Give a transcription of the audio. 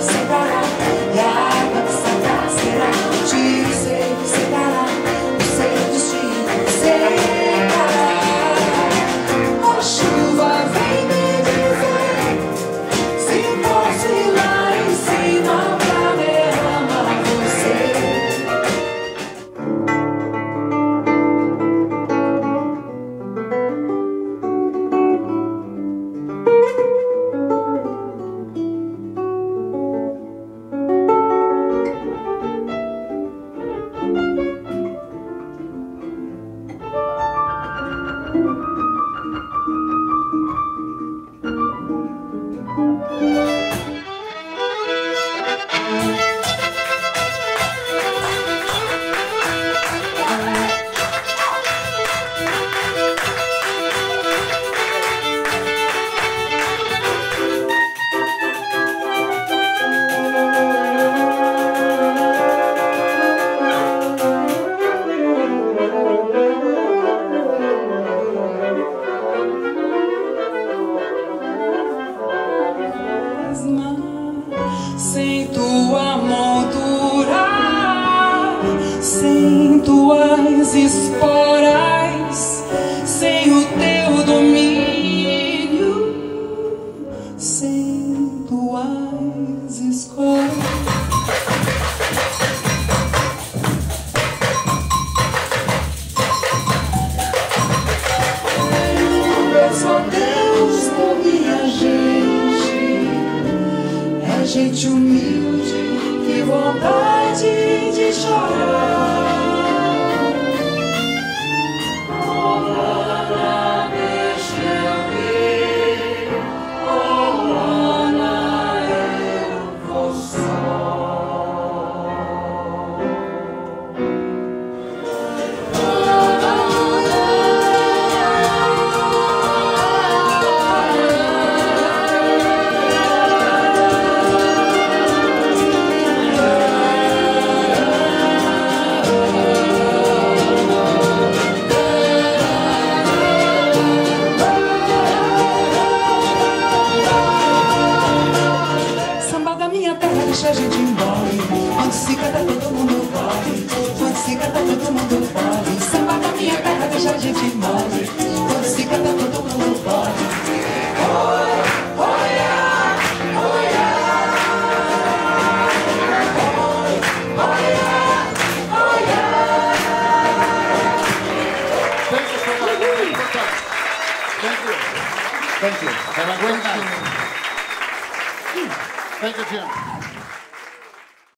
Say that Sinto as esporas, sem o teu domínio, sem tuas escolas. Só Deus na minha gente, é gente humilde, que vontade de chorar. Canta, todo mundo corre. Quando se canta, todo mundo corre. Samba da minha terra deixa a gente embora. Quando se canta, todo mundo corre. Oi. Thank you. Have a great night. Thank you, Jim.